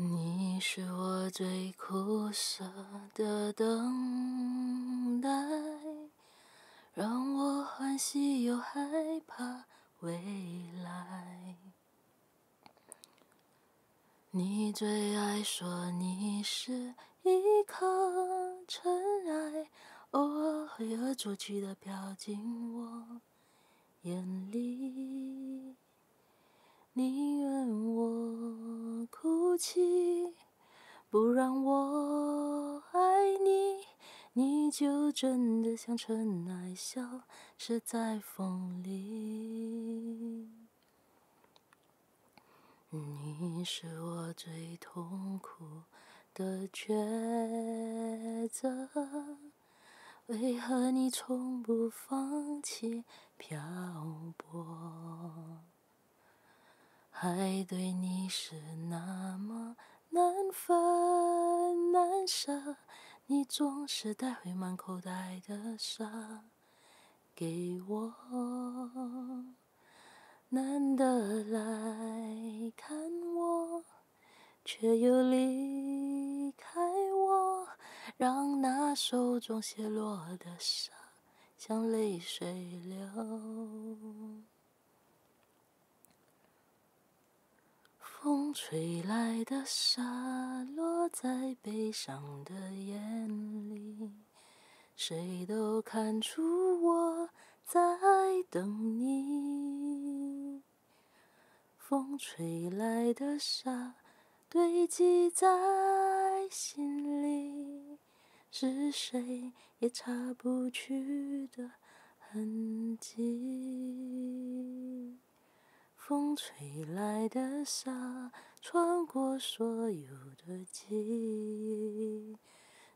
你是我最苦涩的等待，让我欢喜又害怕未来。你最爱说你是一颗尘埃，偶尔会恶作剧的飘进我眼里。宁愿我哭泣，你就真的像尘埃，消失在风里。你是我最痛苦的抉择，为何你从不放弃漂泊？爱对你是那么难分难舍，你总是带回满口袋的沙给我。难得来看我，却又离开我，让那手中泻落的沙像泪水流。风吹来的沙落在悲伤的眼里，谁都看出我在等你。风吹来的沙堆积在心里，是谁也擦不去的痕迹。风吹来的沙穿过所有的记忆，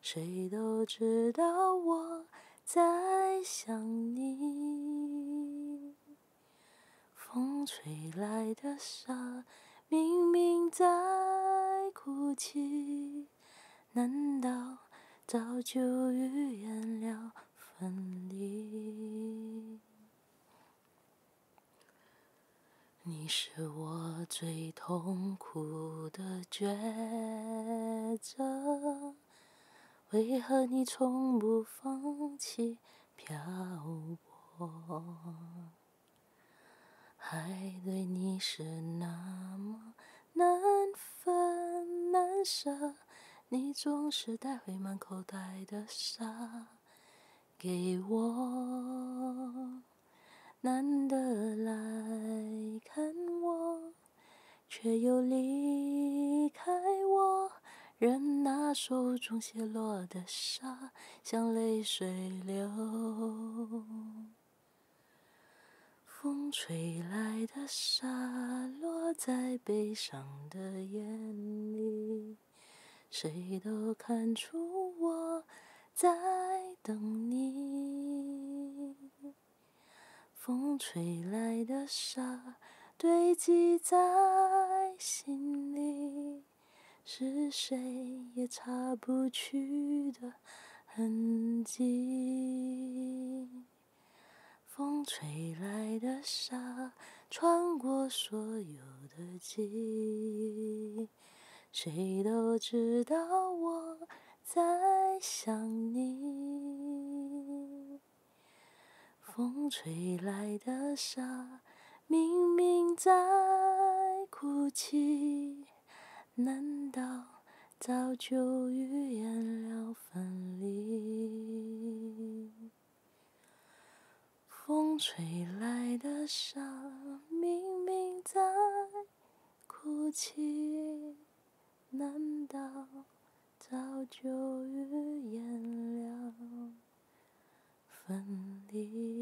谁都知道我在想你。风吹来的沙，明明在哭泣，难道早就预言了分离？你是我最痛苦的抉择，为何你从不放弃漂泊？爱对你是那么难分难舍，你总是带回满口袋的沙给我。难得来看，却又离开我，任那手中泻落的沙像泪水流。风吹来的沙落在悲伤的眼里，谁都看出我在等你。风吹来的沙堆积在心里，是谁也擦不去的痕迹。风吹来的沙，穿过所有的记忆，谁都知道我在想你。风吹来的沙，明明在哭泣，难道早就预言了分离？风吹来的沙，明明在哭泣，难道早就预言了分离？